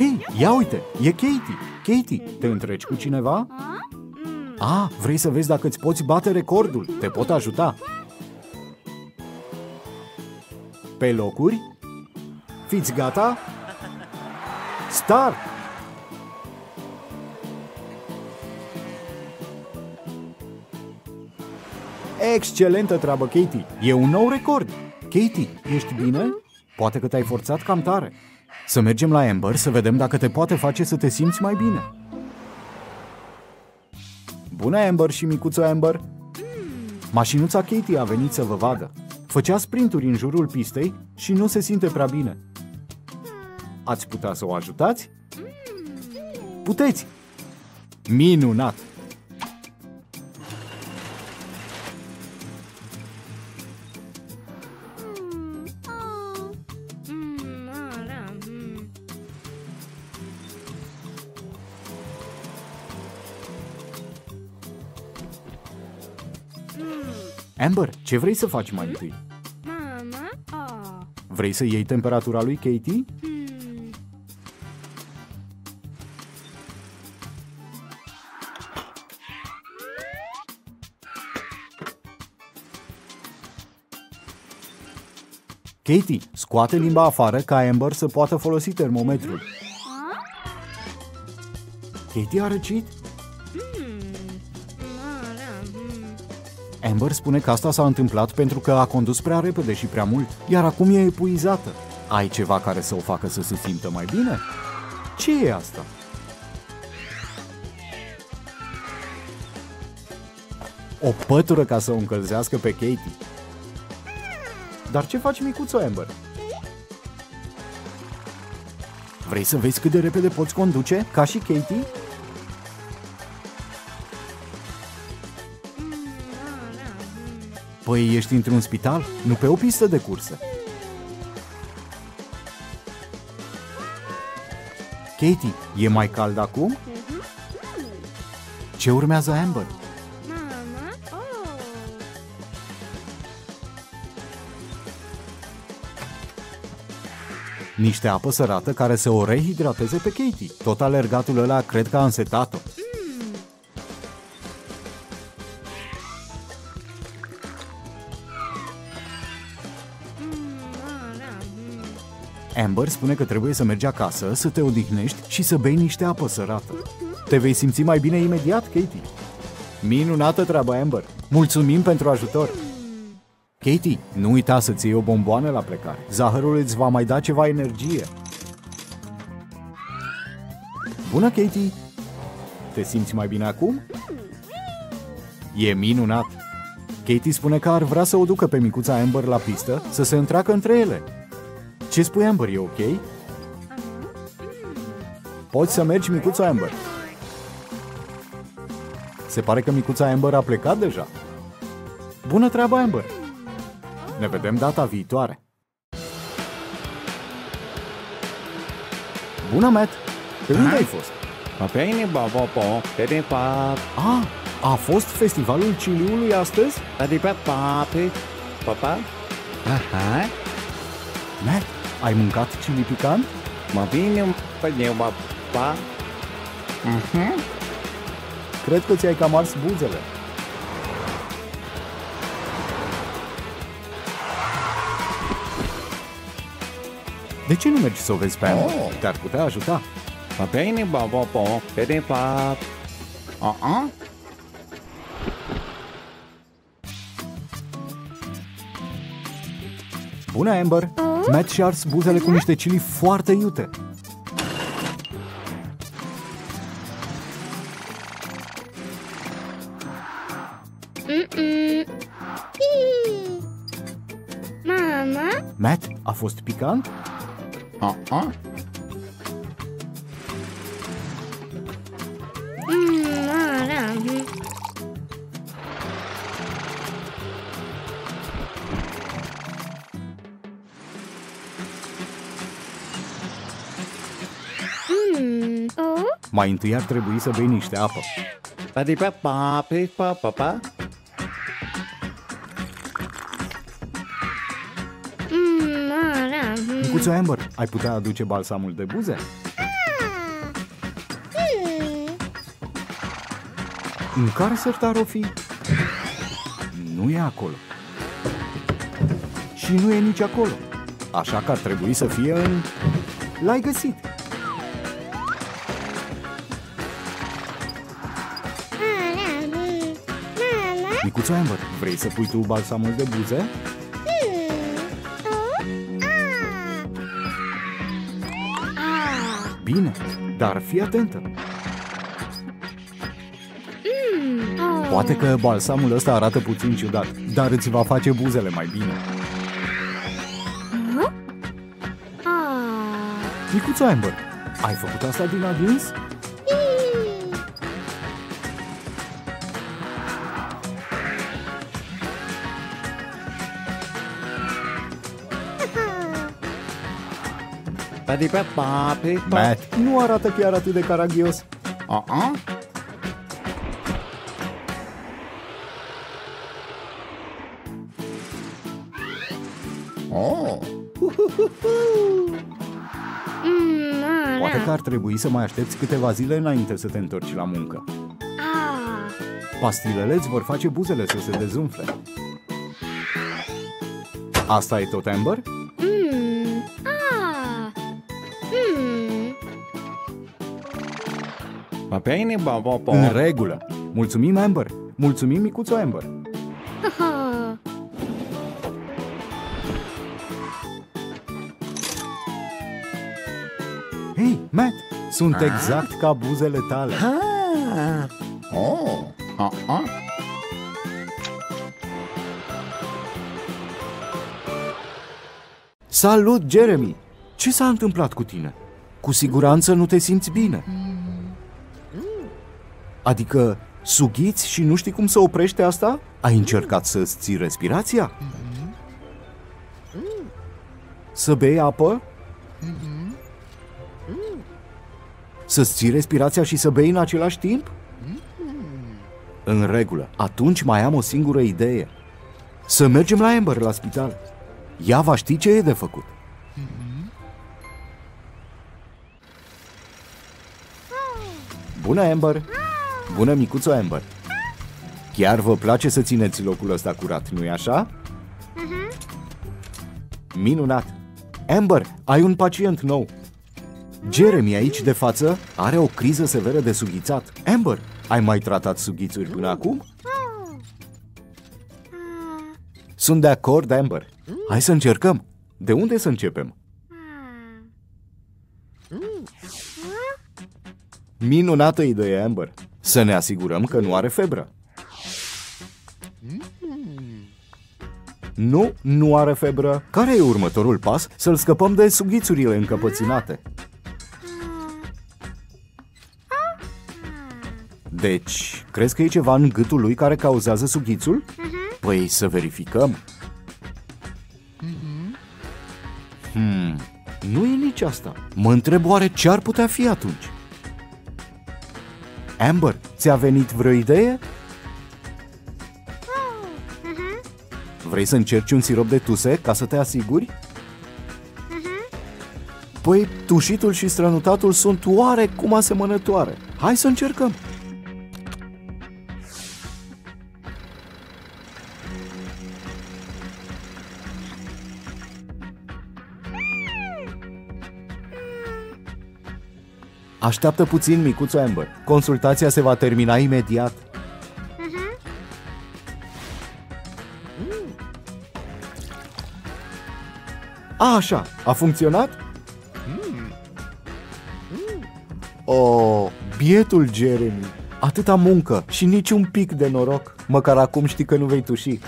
Hei, ia uite, e Katie. Katie, te întreci cu cineva? A, vrei să vezi dacă îți poți bate recordul? Te pot ajuta. Pe locuri? Fiți gata? Start! Excelentă treabă, Katie! E un nou record! Katie, ești bine? Poate că te-ai forțat cam tare. Să mergem la Amber să vedem dacă te poate face să te simți mai bine. Bună, Amber și micuțo Amber! Mașinuța Katie a venit să vă vadă. Făcea sprinturi în jurul pistei și nu se simte prea bine. Ați putea să o ajutați? Puteți! Minunat! Amber, ce vrei să faci mai întâi? Mama? Oh. Vrei să iei temperatura lui Katie? Hmm. Katie, scoate limba afară ca Amber să poată folosi termometrul. Katie a răcit? Amber spune că asta s-a întâmplat pentru că a condus prea repede și prea mult, iar acum e epuizată. Ai ceva care să o facă să se simtă mai bine? Ce e asta? O pătură ca să o încălzească pe Katie. Dar ce faci, micuțo Amber? Vrei să vezi cât de repede poți conduce, ca și Katie? Păi ești într-un spital, nu pe o pistă de curse. Katie, e mai cald acum? Ce urmează Amber? Mama? Oh. Niște apă sărată care să o rehidrateze pe Katie. Tot alergatul ăla cred că a însetat-o. Amber spune că trebuie să mergi acasă, să te odihnești și să bei niște apă sărată. Te vei simți mai bine imediat, Katie. Minunată treabă, Amber. Mulțumim pentru ajutor. Katie, nu uita să-ți iei o bomboană la plecare. Zahărul îți va mai da ceva energie. Bună, Katie! Te simți mai bine acum? E minunat! Katie spune că ar vrea să o ducă pe micuța Amber la pistă să se întreacă între ele. Ce spui, Amber, e ok? Poți să mergi, micuța Amber. Se pare că micuța Amber a plecat deja. Bună treabă, Amber! Ne vedem data viitoare. Bună, Matt! Pe unde ai fost? Papene bobo pede pap Ah, a fost festivalul Chiliului astăzi? pede pap pape papa aha Matt, ai mâncat chili picant? mă vine un pădeu papa mhm Cred că ți-ai cam ars buzele. De ce nu mergi să o vezi pe Amber? Oh. Te-ar putea ajuta. papene bobo pede pap ah ah Bună, Amber! Matt și-a șars buzele cu niște chili foarte iute. Mm-mm. Ii. Mama? Matt, a fost picant? ah mai întâi ar trebui să bei niște apă. Pa, pa, pa, pa, mmm, pa, pa. Mmm. Micuțu Amber, ai putea aduce balsamul de buze? Ah, mmm. În care sertar o fi? Nu e acolo. Și nu e nici acolo. Așa că ar trebui să fie în... L-ai găsit! Mama? Micuțo Amber, vrei să pui tu balsamul de buze? Mm. Oh? Ah. Ah. Bine, dar fii atentă. Oh. Poate că balsamul ăsta arată puțin ciudat, dar îți va face buzele mai bine. Ah. Micuțo Amber, ai făcut asta din adins? Pedi Peppa, Peppa. Matt, nu arată chiar atât de caragios. Uh-uh. Oh. Mm, ah, Poate da. că ar trebui să mai aștepți câteva zile înainte să te întorci la muncă. Ah. Pastilele îți vor face buzele să se dezumfle. Asta e tot, Amber? Va bene, ba, ba, ba. În regulă. Mulțumim, Amber. Mulțumim, micuțo Amber. Ah. Hei, Matt, sunt exact ca buzele tale. Ah. Oh. Uh-uh. Salut, Jeremy! Ce s-a întâmplat cu tine? Cu siguranță nu te simți bine. Adică, sughiți și nu știi cum să oprești asta? Ai încercat să-ți ții respirația? Să bei apă? Să-ți ții respirația și să bei în același timp? În regulă. Atunci mai am o singură idee. Să mergem la Amber la spital. Ea va ști ce e de făcut. Bună, Amber! Bună, micuțo Amber! Chiar vă place să țineți locul ăsta curat, nu-i așa? Minunat! Amber, ai un pacient nou. Jeremy aici de față are o criză severă de sughițat. Amber, ai mai tratat sughițuri până acum? Sunt de acord, Amber. Hai să încercăm. De unde să începem? Minunată idee, Amber. Să ne asigurăm că nu are febră. Nu, nu are febră. Care e următorul pas? Să-l scăpăm de sughițurile încăpățânate. Deci, crezi că e ceva în gâtul lui care cauzează sughițul? Păi să verificăm. Hmm, nu e nici asta. Mă întreb oare ce ar putea fi atunci? Amber, ți-a venit vreo idee? Vrei să încerci un sirop de tuse ca să te asiguri? Păi, tușitul și strănutatul sunt oarecum asemănătoare. Hai să încercăm. Așteaptă puțin, micuțo Amber. Consultația se va termina imediat. A, așa, a funcționat? Oh, bietul Jeremy. Atâta muncă și nici un pic de noroc. Măcar acum știi că nu vei tuși.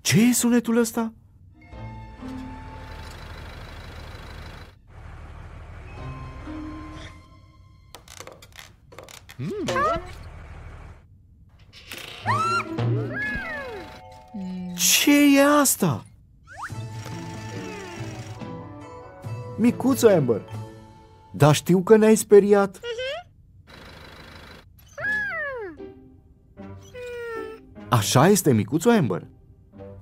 Ce e sunetul ăsta? Asta? Micuțo Amber Dar știu că ne-ai speriat Așa este, micuțo Amber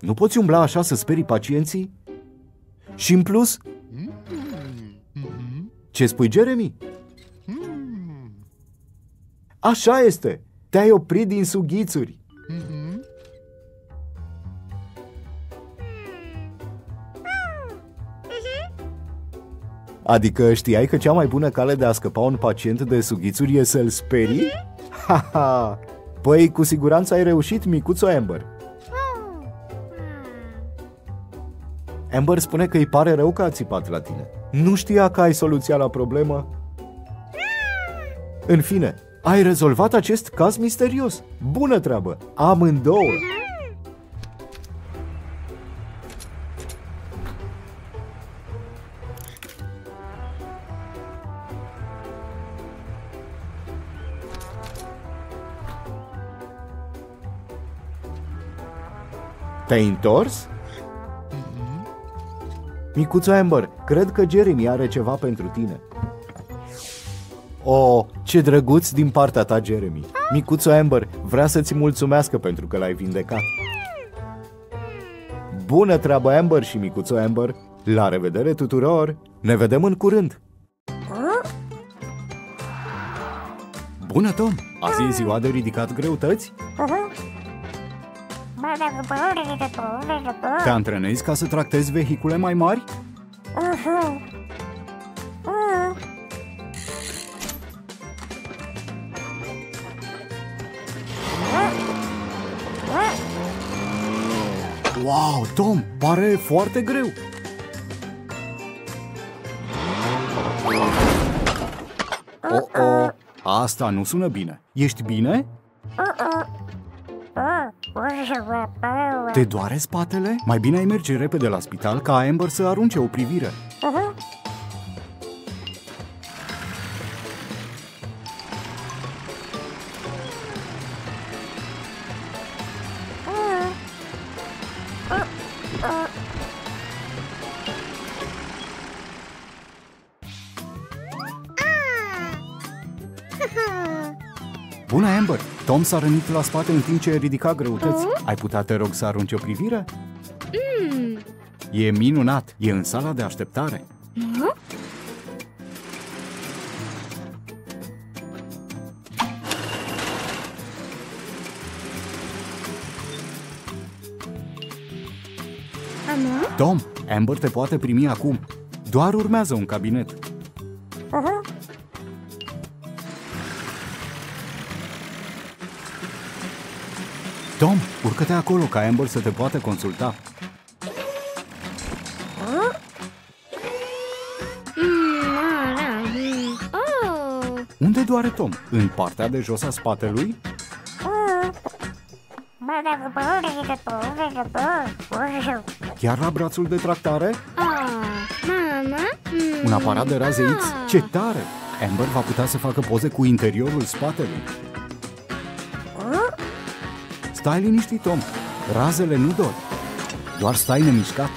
Nu poți umbla așa să sperii pacienții? Și în plus Ce spui, Jeremy? Așa este! Te-ai oprit din sughițuri. Adică știai că cea mai bună cale de a scăpa un pacient de sughițuri e să-l sperii? Ha, ha! Păi, cu siguranță ai reușit, micuțo Amber. Amber spune că îi pare rău că a țipat la tine. Nu știa că ai soluția la problemă? În fine, ai rezolvat acest caz misterios. Bună treabă! Amândouă! Te-ai întors? Micuțo Amber, cred că Jeremy are ceva pentru tine. Oh, ce drăguț din partea ta, Jeremy. Micuțo Amber vrea să-ți mulțumească pentru că l-ai vindecat. Bună treabă, Amber și micuțo Amber. La revedere tuturor! Ne vedem în curând! Bună, Tom! Azi e ziua de ridicat greutăți? Te antrenezi ca să tractezi vehicule mai mari? Wow, Tom, pare foarte greu! Oh, oh, asta nu sună bine. Ești bine? Te doare spatele? Mai bine ai merge repede la spital ca Amber să arunce o privire. Tom s-a rănit la spate în timp ce ridica greutăți. Ai putea, te rog, să arunci o privire? E minunat! E în sala de așteptare. Ama? Tom, Amber te poate primi acum. Doar urmează un cabinet. Urcă-te acolo ca Amber să te poată consulta. Mm, ala, mm. Oh! Unde doare Tom? În partea de jos a spatelui? Chiar la brațul de tractare? Ah, mama? Mm. Un aparat de raze X? Ce tare! Amber va putea să facă poze cu interiorul spatelui. Stai liniștit, Tom. Razele nu dor. Doar stai nemișcat.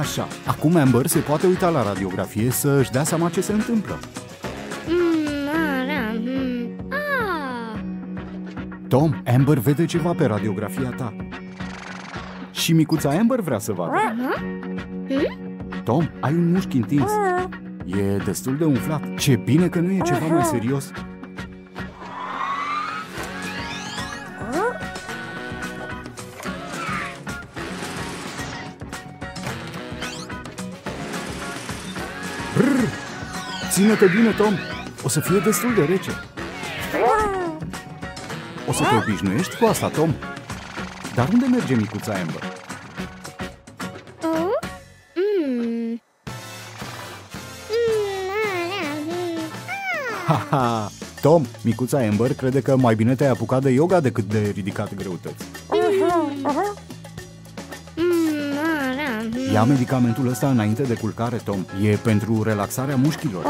Așa. Acum Amber se poate uita la radiografie să-și dea seama ce se întâmplă. Mm, ala, mm. Ah! Tom, Amber vede ceva pe radiografia ta. Și micuța Amber vrea să vadă. Aha? Tom, ai un mușchi întins. E destul de umflat. Ce bine că nu e ceva mai serios. Ține-te bine, Tom. O să fie destul de rece. O să te obișnuiești cu asta, Tom. Dar unde merge micuța Amber? Oh? Mm. Mm, ala, mm. Haha! Tom, micuța Amber crede că mai bine te-ai apucat de yoga decât de ridicat greutăți. Ia medicamentul ăsta înainte de culcare, Tom. E pentru relaxarea mușchilor.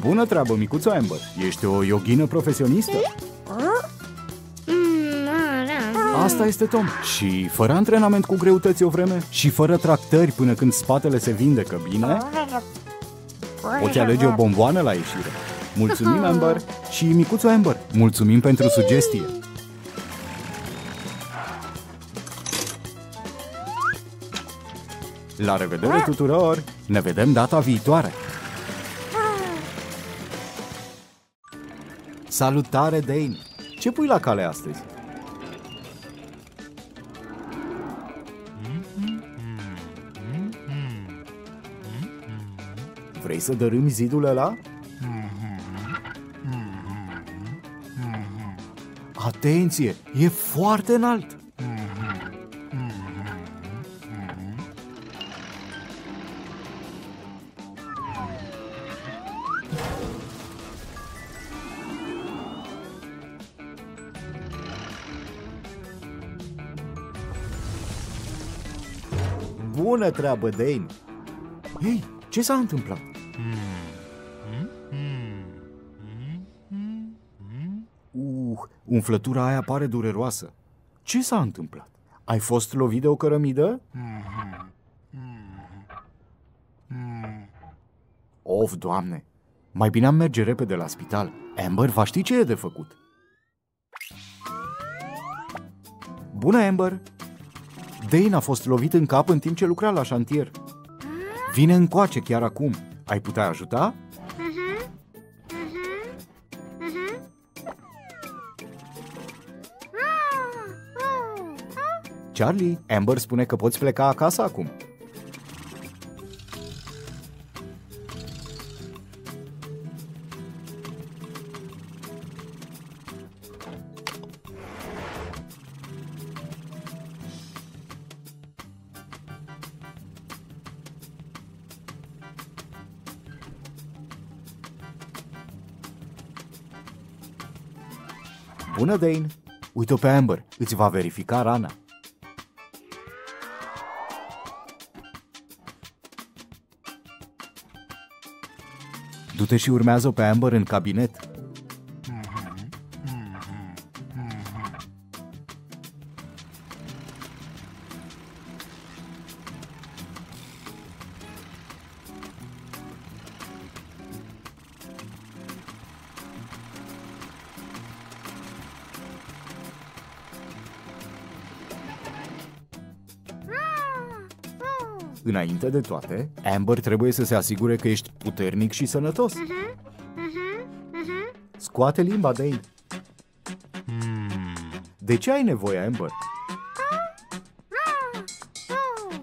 Bună treabă, micuța Amber. Ești o yoghină profesionistă? Mm, ala, mm. Asta este Tom. Și fără antrenament cu greutăți o vreme și fără tractări până când spatele se vindecă bine, Poți alege o bomboană la ieșire. Mulțumim, Amber! Și micuțul Amber, mulțumim pentru sugestie! La revedere tuturor! Ne vedem data viitoare! Salutare, Dane! Ce pui la cale astăzi? Vrei să dărâmi zidul ăla? Atenție! E foarte înalt! Bună treabă, Dane! Hei, ce s-a întâmplat? Uh, umflătura aia pare dureroasă. Ce s-a întâmplat? Ai fost lovit de o cărămidă? Of, doamne! Mai bine am merge repede la spital. Amber va ști ce e de făcut. Bună, Amber! Dane a fost lovit în cap în timp ce lucra la șantier. Vine încoace chiar acum. Ai putea ajuta? Charlie, Amber spune că poți pleca acasă acum. Bună, Dane! Uite-o pe Amber, îți va verifica rana. Du-te și urmează pe Amber în cabinet. Înainte de toate, Amber trebuie să se asigure că ești puternic și sănătos. Scoate limba, Dane. De ce ai nevoie, Amber?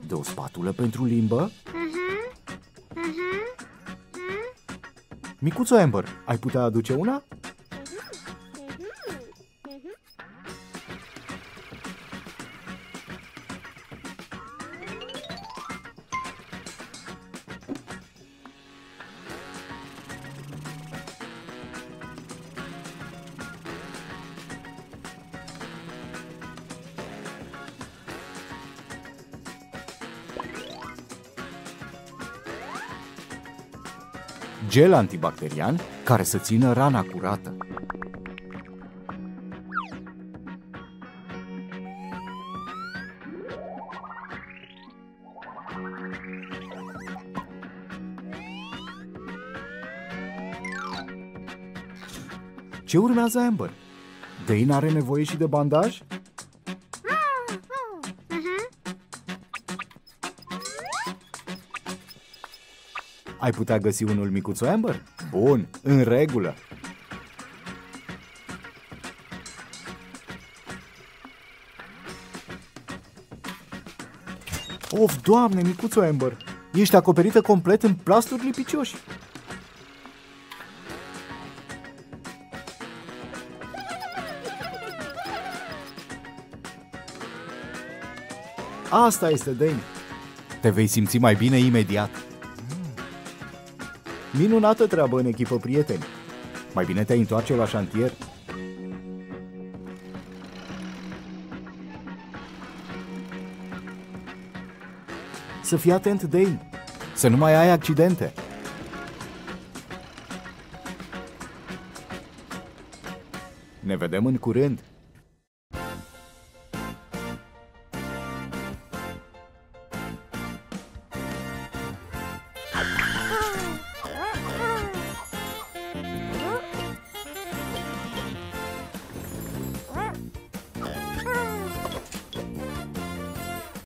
De o spatulă pentru limbă? Micuțo Amber, ai putea aduce una? Gel antibacterian care să țină rana curată. Ce urmează, Amber? Dane are nevoie și de bandaj? Ai putea găsi unul micuțo, Amber? Bun, în regulă. Of, doamne, micuțo Amber, ești acoperită complet în plasturi lipicioși. Asta este, Dane. Te vei simți mai bine imediat. Minunată treabă în echipă, prieteni. Mai bine te-ai întoarce la șantier. Să fii atent, Dane. Să nu mai ai accidente. Ne vedem în curând.